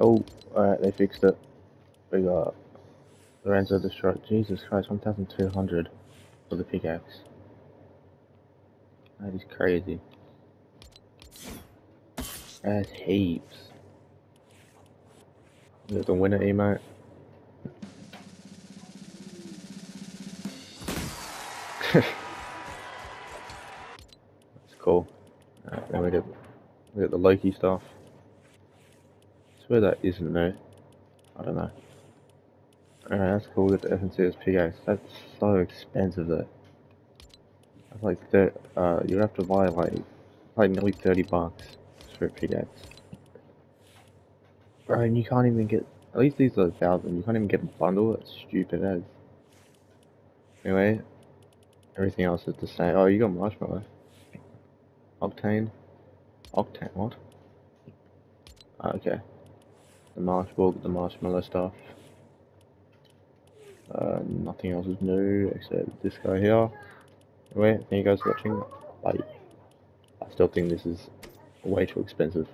Oh, alright, they fixed it. We got Lorenzo destroyed. Jesus Christ, 1,200 for the pickaxe. That is crazy. That's heaps. Is the winner emote? That's cool. Alright, then we get, we get the Loki stuff. Swear that isn't there. I don't know. Alright, that's cool. We got the FNCS pickaxe. That's so expensive though. That's like, uh, you have to buy like, like nearly 30 bucks for a pickaxe. Bro, and you can't even get, at least these are a thousand, you can't even get a bundle, that's stupid as. Anyway, everything else is the same. Oh, you got Marshmello. Octane. Octane, what? Ah, okay. The marsh book, the Marshmello stuff. Uh, nothing else is new except this guy here. Anyway, thank you guys for watching. Bye. I still think this is way too expensive.